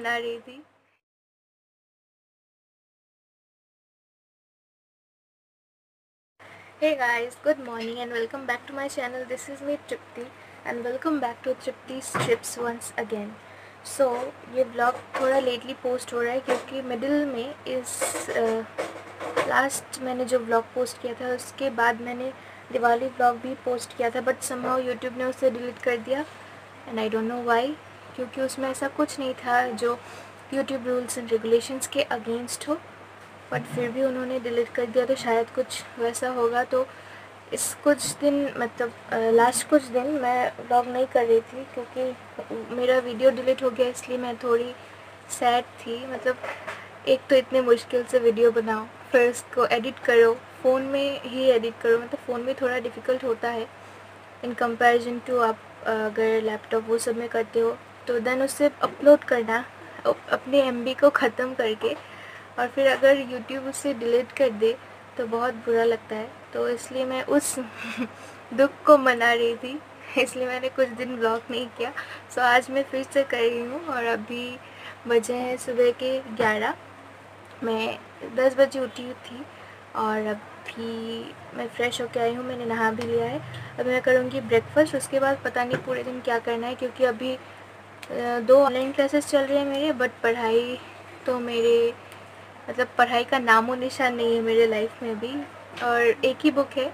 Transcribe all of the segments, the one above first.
बना रही थी। Hey guys good morning and welcome back to my channel this is me Tripti and welcome back to Tripti strips once again so ये blog थोड़ा lately post हो रहा है क्योंकि मिडिल में इस लास्ट uh, मैंने जो ब्लॉग पोस्ट किया था उसके बाद मैंने दिवाली ब्लॉग भी पोस्ट किया था बट समाओ यूट्यूब ने उसे डिलीट कर दिया and I don't know why क्योंकि उसमें ऐसा कुछ नहीं था जो यूट्यूब रूल्स एंड रेगुलेशंस के अगेंस्ट हो। बट फिर भी उन्होंने डिलीट कर दिया तो शायद कुछ वैसा होगा। तो इस कुछ दिन मतलब लास्ट कुछ दिन मैं व्लॉग नहीं कर रही थी क्योंकि मेरा वीडियो डिलीट हो गया, इसलिए मैं थोड़ी सैड थी। मतलब एक तो इतने मुश्किल से वीडियो बनाओ फिर उसको एडिट करो फ़ोन में ही एडिट करो। मतलब फ़ोन में थोड़ा डिफ़िकल्ट होता है। इन कंपैरिजन टू आप अगर लैपटॉप वो सब में करते हो तो देन उससे अपलोड करना, अपने एमबी को ख़त्म करके और फिर अगर यूट्यूब उसे डिलीट कर दे तो बहुत बुरा लगता है। तो इसलिए मैं उस दुख को मना रही थी। इसलिए मैंने कुछ दिन ब्लॉग नहीं किया। सो आज मैं फिर से कर रही हूँ और अभी बजे हैं सुबह के ग्यारह। मैं दस बजे उठी हुई थी और अभी मैं फ़्रेश होकर आई हूँ। मैंने नहा भी लिया है। अभी मैं करूँगी ब्रेकफास्ट उसके बाद पता नहीं पूरे दिन क्या करना है, क्योंकि अभी दो ऑनलाइन क्लासेस चल रही है मेरे बट पढ़ाई तो मेरे मतलब पढ़ाई का नामो निशान नहीं है मेरे लाइफ में भी और एक ही बुक है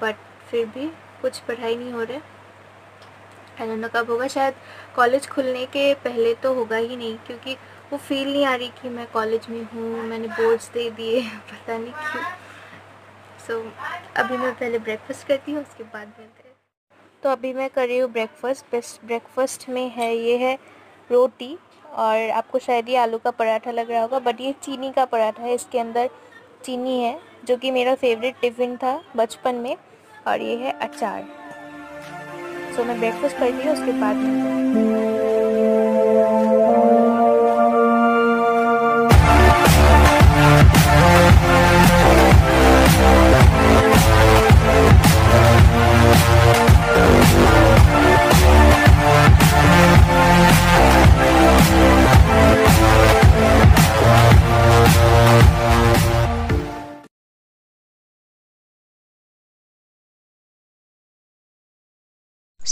बट फिर भी कुछ पढ़ाई नहीं हो रहा है। कब होगा शायद कॉलेज खुलने के पहले तो होगा ही नहीं क्योंकि वो फील नहीं आ रही कि मैं कॉलेज में हूँ मैंने बोर्ड्स दे दिए पता नहीं क्यों। सो so, अभी मैं पहले ब्रेकफास्ट करती हूँ उसके बाद मिलते तो अभी मैं कर रही हूँ ब्रेकफास्ट ब्रेकफास्ट में है ये है रोटी और आपको शायद ये आलू का पराठा लग रहा होगा बट ये चीनी का पराठा है। इसके अंदर चीनी है, जो कि मेरा फेवरेट टिफ़िन था बचपन में और ये है अचार। तो मैं ब्रेकफास्ट कर रही हूँ, उसके बाद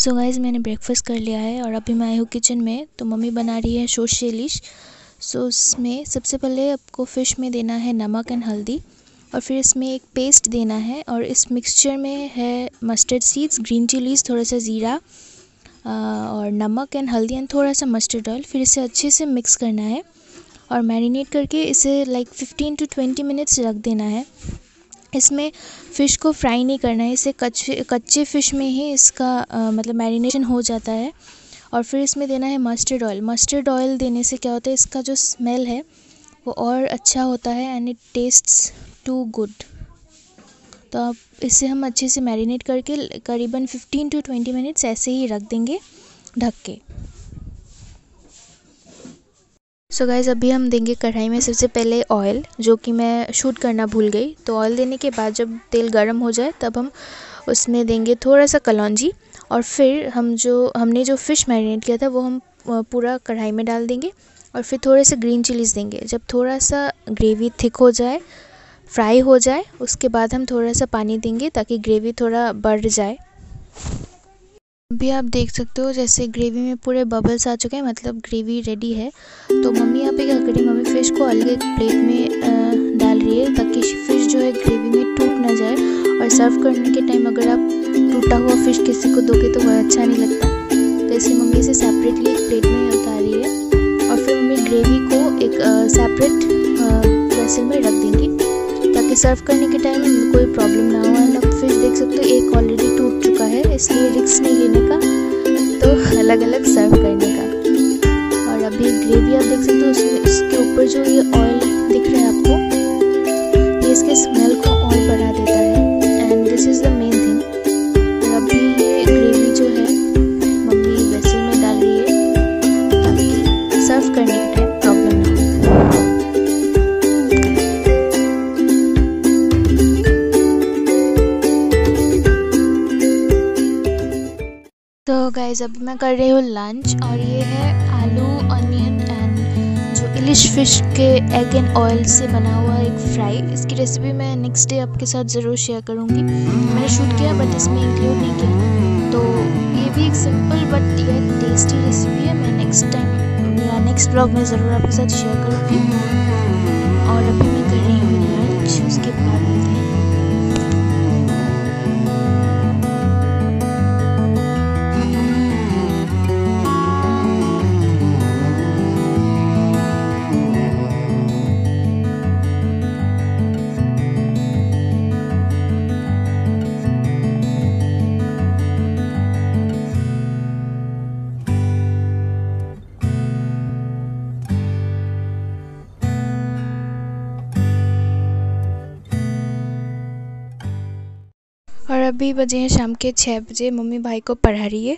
सो so गाइज़ मैंने ब्रेकफास्ट कर लिया है और अभी मैं आई हूँ किचन में तो मम्मी बना रही है सोशलिश सो so उसमें सबसे पहले आपको फ़िश में देना है नमक एंड हल्दी और फिर इसमें एक पेस्ट देना है और इस मिक्सचर में है मस्टर्ड सीड्स ग्रीन चिलीज़ थोड़ा सा ज़ीरा और नमक एंड हल्दी एंड थोड़ा सा मस्टर्ड ऑयल फिर इसे अच्छे से मिक्स करना है और मैरिनेट करके इसे like fifteen to twenty minutes रख देना है। इसमें फ़िश को फ्राई नहीं करना है, इसे कच्चे कच्चे फ़िश में ही इसका मतलब मैरिनेशन हो जाता है। और फिर इसमें देना है मस्टर्ड ऑयल। मस्टर्ड ऑयल देने से क्या होता है, इसका जो स्मेल है, वो और अच्छा होता है and it tastes too good तो अब इसे हम अच्छे से मैरिनेट करके करीबन फिफ्टीन टू ट्वेंटी मिनट्स ऐसे ही रख देंगे, ढक के। सो so गाइज़ अभी हम देंगे कढ़ाई में सबसे पहले ऑयल जो कि मैं शूट करना भूल गई। तो ऑयल देने के बाद जब तेल गर्म हो जाए, तब हम उसमें देंगे थोड़ा सा कलौजी। और फिर हम जो, हमने जो फ़िश मैरिनेट किया था, वो हम पूरा कढ़ाई में डाल देंगे। और फिर थोड़े से ग्रीन चिलीज़ देंगे। जब थोड़ा सा ग्रेवी थिक हो जाए फ्राई हो जाए, उसके बाद हम थोड़ा सा पानी देंगे ताकि ग्रेवी थोड़ा बढ़ जाए। अभी आप देख सकते हो, जैसे ग्रेवी में पूरे बबल्स आ चुके हैं मतलब ग्रेवी रेडी है। तो मम्मी यहाँ पे क्या करी मम्मी फ़िश को अलग एक प्लेट में डाल रही है ताकि फ़िश जो है ग्रेवी में टूट ना जाए। और सर्व करने के टाइम अगर आप टूटा हुआ फ़िश किसी को दोगे तो वह अच्छा नहीं लगता। तो इसलिए मम्मी इसे सेपरेटली एक प्लेट में उतार रही है। और फिर मम्मी ग्रेवी को एक सेपरेट वेसल में रख देंगी। ताकि सर्व करने के टाइम कोई प्रॉब्लम ना हो। एंड आप फ़िश देख सकते हो, एक ऑलरेडी टूट चुका है, इसलिए रिक्स नहीं अलग अलग सर्व करने का। और अभी ग्रेवी आप देख सकते हो, उसमें, इसके ऊपर जो ये ऑयल तो गाइज़ अभी मैं कर रही हूँ लंच और ये है आलू अनियन एंड जो इलिश फ़िश के एग एंड ऑयल से बना हुआ एक फ्राई इसकी रेसिपी मैं नेक्स्ट डे आपके साथ ज़रूर शेयर करूँगी। मैंने शूट किया बट इसमें इंक्लूड नहीं किया। तो ये भी एक सिंपल बट ये टेस्टी रेसिपी है। मैं नेक्स्ट टाइम या नेक्स्ट ब्लॉग में ज़रूर आपके साथ शेयर करूँगी। और अभी मैं अभी बजे हैं शाम के छः बजे। मम्मी भाई को पढ़ा रही है,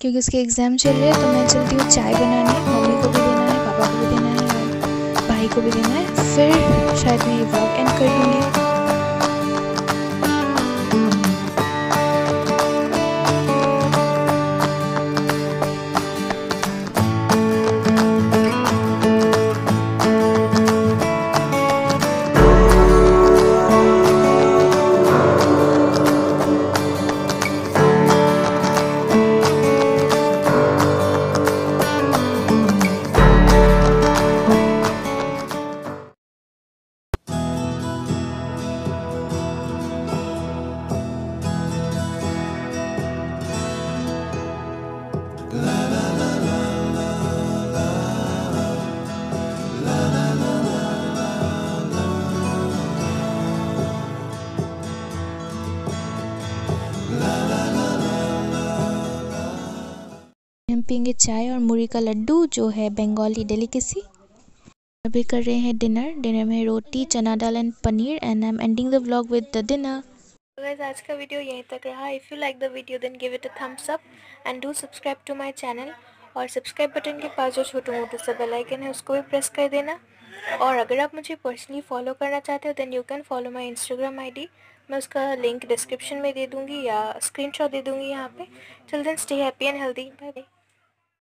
क्योंकि उसके एग्ज़ाम चल रहे हैं तो मैं चलती हूँ चाय बनाने। मम्मी को भी देना है, पापा को भी देना है, भाई को भी देना है। फिर शायद मैं ये ब्लॉग एंड कर दूँगी। हम चाय और मुड़ी का लड्डू, जो है बंगाली डेलिकेसी अभी कर रहे हैं डिनर। डिनर में रोटी, चना दाल and paneer and I am ending the vlog with the dinner guys आज का वीडियो यहीं तक रहा। If you like the video then give it a thumbs up and do subscribe to my channel और subscribe button के पास जो छोटू मोटू सा बेल आइकन है, उसको भी प्रेस कर देना। और अगर आप मुझे पर्सनली फॉलो करना चाहते हो then you can follow my Instagram ID मैं उसका लिंक डिस्क्रिप्शन में दे दूँगी या स्क्रीनशॉट दे दूँगी यहाँ पे। चल then stay happy and healthy bye bye